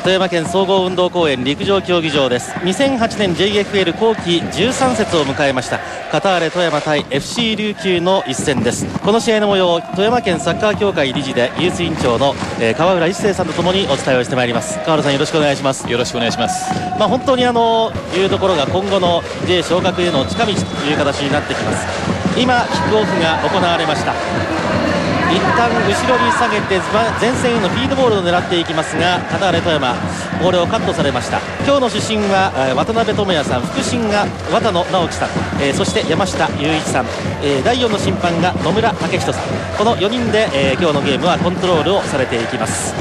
富山県総合運動公園陸上競技場です。2008年 JFL 後期13節を迎えました。カターレ富山対 FC 琉球の一戦です。この試合の模様富山県サッカー協会理事でユース委員長の、えー、川浦一生さんとともにお伝えをしてまいります。川浦さんよろしくお願いします。よろしくお願いします。まあ本当にあのいうところが今後の J 昇格への近道という形になってきます。今キックオフが行われました一旦後ろに下げて前線へのフィードボールを狙っていきますがカターレ富山ボールをカットされました。今日の主審は渡辺智也さん副審が渡野直樹さん、えー、そして山下雄一さん、えー、第4の審判が野村武人さん。この4人で、えー、今日のゲームはコントロールをされていきます。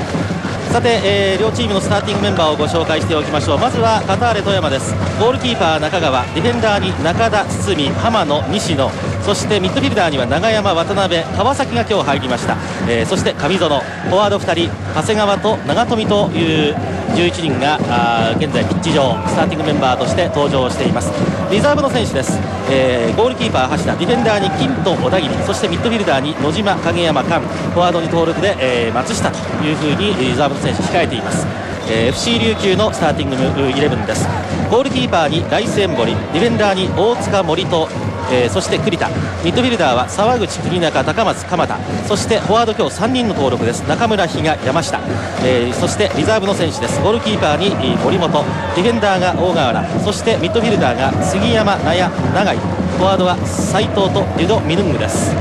さて、えー、両チームのスターティングメンバーをご紹介しておきましょう。まずはカターレ富山です。ゴールキーパー中川ディフェンダーに中田堤浜野西野。そしてミッドフィルダーには長山渡辺川崎が今日入りました、えー、そして上園フォワード2人長谷川と長富という11人があ現在ピッチ上スターティングメンバーとして登場しています。リザーブの選手です、えー、ゴールキーパー橋田ディフェンダーに金と小田切そしてミッドフィルダーに野島影山寛フォワードに登録で、えー、松下というふうにリザーブの選手控えています。えー、FC 琉球のスターティングイレブンです。ゴールキーパーにライセンボリディフェンダーに大塚森とえー、そして栗田。ミッドフィルダーは沢口国中高松鎌田。そしてフォワード今日3人の登録です。中村比嘉山下、えー、そしてリザーブの選手です。ゴールキーパーに森本。ディフェンダーが大河原。そしてミッドフィルダーが杉山納屋永井。フォワードは斉藤とデュド・ミヌングです。で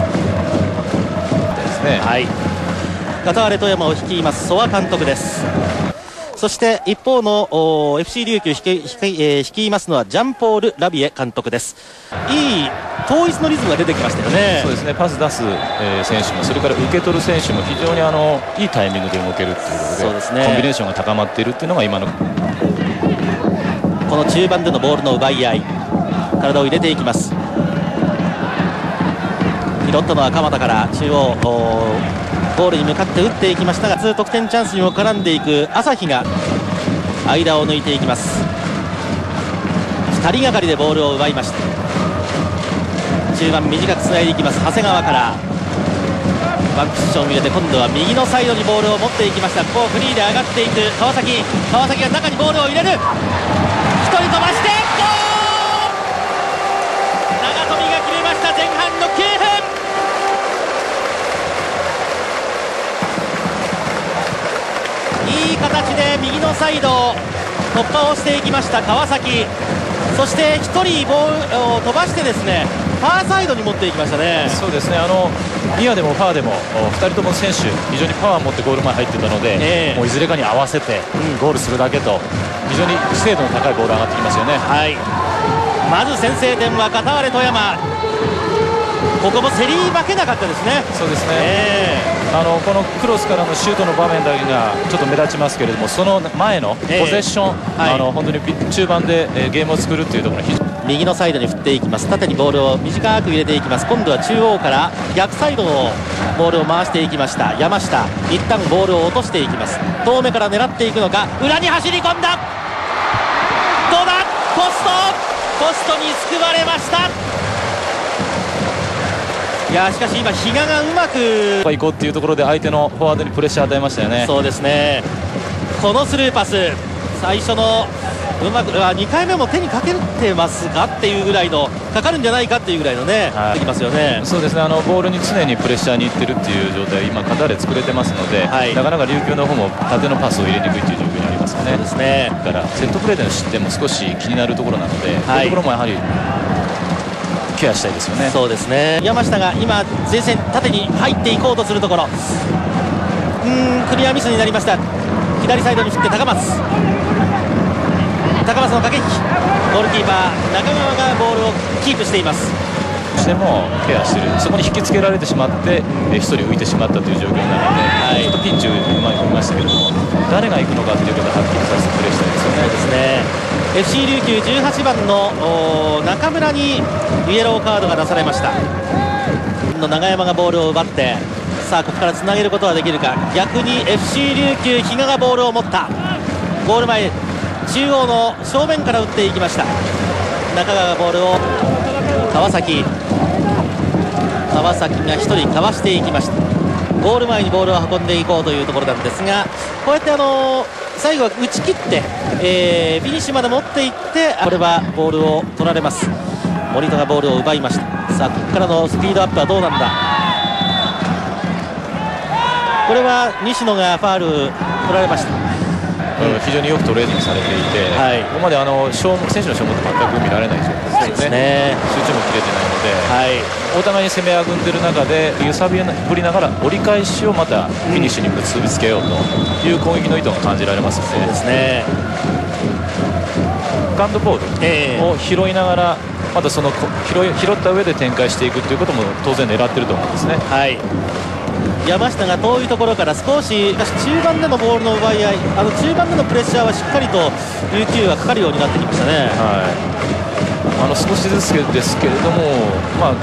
すね。はい。カターレ富山を率います曽我監督ですそして一方の FC 琉球率い,、えー、率いますのはジャンポール・ラビエ監督です。いい統一のリズムが出てきましたよね。そうですね。パス出す、えー、選手もそれから受け取る選手も非常にあのいいタイミングで動けるということでそうです、ね、コンビネーションが高まっているっていうのが今の。この中盤でのボールの奪い合い体を入れていきます。拾ったのは鎌田から中央ゴールに向かって打っていきましたが2得点チャンスにも絡んでいく朝日が間を抜いていきます。2人がかりでボールを奪いました。中盤短くつないでいきます。長谷川から。バンクションを入れて今度は右のサイドにボールを持っていきました。ここフリーで上がっていく。川崎。川崎が中にボールを入れる。1人飛ばして長富が決めました。前半の形で右のサイド突破をしていきました川崎。そして1人ボールを飛ばしてですねファーサイドに持っていきましたね。そうですね。あのニアでもファーでも2人とも選手非常にパワーを持ってゴール前入ってたので、えー、もういずれかに合わせてゴールするだけと非常に精度の高いボール上がってきますよね。はい。まず先制点は片割富山。ここも競り負けなかったですね。そうですね、えーあのこのクロスからのシュートの場面だけがちょっと目立ちますけれどもその前のポゼッション、えーはい、あの本当に中盤で、えゲームを作るというところ右のサイドに振っていきます。縦にボールを短く入れていきます。今度は中央から逆サイドのボールを回していきました。山下一旦ボールを落としていきます。遠目から狙っていくのか裏に走り込んだ。どうだ？ポスト！ポストに救われましたいやしかし今比嘉がうまく行こうっていうところで相手のフォワードにプレッシャー与えましたよね。そうですね。このスルーパス最初のうまく2回目も手にかけてますかっていうぐらいのかかるんじゃないかっていうぐらいのね、はい、きますよね。そうですね。あのボールに常にプレッシャーにいってるっていう状態今肩で作れてますので、はい、なかなか琉球の方も縦のパスを入れにくいという状況にありますよね。そうですね。だからセットプレーでの失点も少し気になるところなので、はい、そういうところもやはりケアしたいですよね。そうですね。山下が今前線縦に入っていこうとするところ。うんクリアミスになりました。左サイドに振って高松。高松の駆け引き。ゴールキーパー中川がボールをキープしています。してもケアしてる。そこに引きつけられてしまって1人浮いてしまったという状況なので、はい、ちょっとピンチうまくいきましたけども誰が行くのかということをはっきりさせてプレーしたいですよね。ですね FC 琉球18番の中村にイエローカードが出されました。の長山がボールを奪ってさあここからつなげることはできるか。逆に FC 琉球比嘉がボールを持った。ゴール前中央の正面から打っていきました。中川がボールを川崎。川崎が1人かわしていきました。ゴール前にボールを運んでいこうというところなんですがこうやってあの最後は打ち切って、えー、フィニッシュまで持っていってこれはボールを取られます。森戸がボールを奪いました。さあここからのスピードアップはどうなんだ。これは西野がファール取られました。非常によくトレーニングされていて、はい、ここまであの選手の消耗って全く見られない状態ですよね、ね、集中も切れてないので、はい、お互いに攻めあぐんでる中で揺さぶりながら折り返しをまたフィニッシュに結びつけようという攻撃の意図が感じられますので。そうですね。セカンドボールを拾いながら、またその拾拾った上で展開していくということも当然狙ってると思うんですね。はい山下が遠いところから少し中盤でのボールの奪い合いあの中盤でのプレッシャーはしっかりと琉球がかかるようになってきましたね。はい。あの少しずつですけれども、まあ、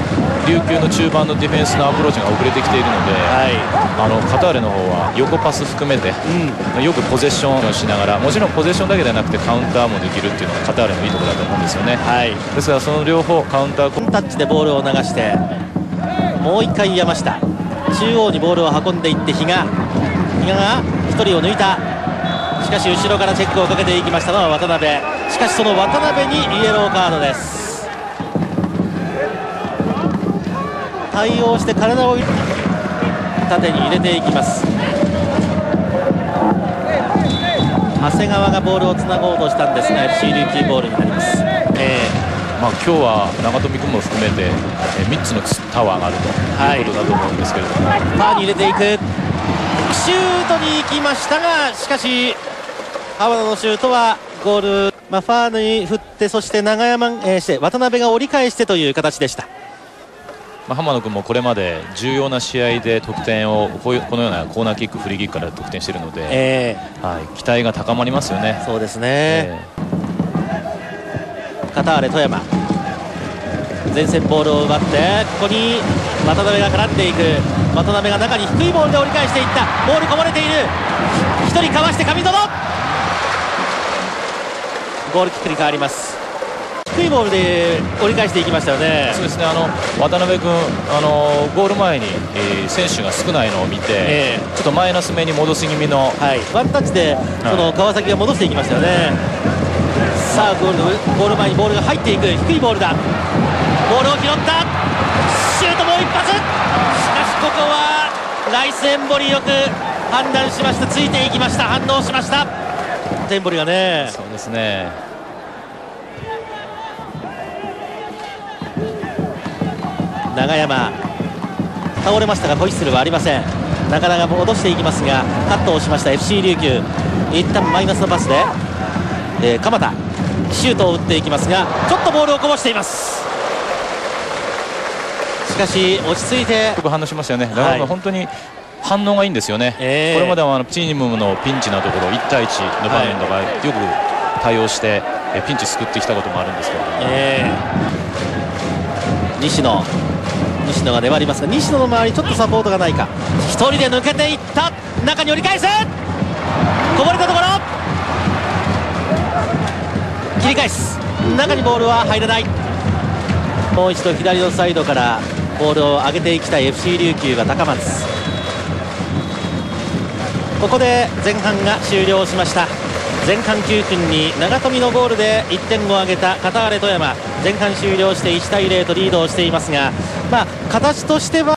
琉球の中盤のディフェンスのアプローチが遅れてきているので、はい、あのカターレの方は横パス含めて、うん、よくポゼッションをしながらもちろんポゼッションだけではなくてカウンターもできるっていうのがカターレのいいところだと思うんですよね、はい、ですからその両方カウンタータッチでボールを流してもう1回山下中央にボールを運んでいって比嘉。比嘉が1人を抜いた。しかし後ろからチェックをかけていきましたのは渡辺。しかしその渡辺にイエローカードです。対応して体を縦に入れていきます。長谷川がボールをつなごうとしたんですが FC 琉球ボールになります、えーまあ、今日は長友君も含めて、3つのタワーがあるということだと思うんですけれども、はい、パーに入れていく。シュートに行きましたがしかし浜田のシュートはゴール、まあ、ファーに振ってそして長山、えー、して渡辺が折り返してという形でした。まあ、浜野君もこれまで重要な試合で得点をこうこのようなコーナーキック、フリーキックから得点しているので、えー、はい、期待が高まりますよね。そうですね、えー。カターレ富山前線ボールを奪ってここに渡辺が絡んでいく渡辺が中に低いボールで折り返していった。ボールこぼれている。1人かわして上園。ゴールキックに変わります。低いボールで折り返していきましたよね。そうですね。あの渡辺君あのゴール前に、えー、選手が少ないのを見て、えー、ちょっとマイナス目に戻す気味の、はい、ワンタッチでその川崎が戻していきましたよね、さあゴールゴール前にボールが入っていく。低いボールだボールを拾った。シュートもう一発。しかしここはライスエンボリよく判断しました。ついていきました。反応しました。エンボリがね。そうですね。長山。倒れましたがホイッスルはありません。なかなか戻していきますがカットをしました。FC 琉球。一旦マイナスのパスで、えー、鎌田。シュートを打っていきますがちょっとボールをこぼしています。しかし落ち着いて。よく反応しましたよね、はい、本当に反応がいいんですよね、えー、これまではあのチームのピンチなところ1対1の場面とかよく対応して、えピンチ救ってきたこともあるんですけど、えー、西野西野が粘りますが西野の周りちょっとサポートがないか。1人で抜けていった。中に折り返す。こぼれたところ。切り返す。中にボールは入らない。もう一度左のサイドからボールを上げていきたい FC 琉球が高松。ここで前半が終了しました。前半9分に長富のゴールで1点を挙げたカターレ富山。前半終了して1対0とリードをしていますが、まあ、形としては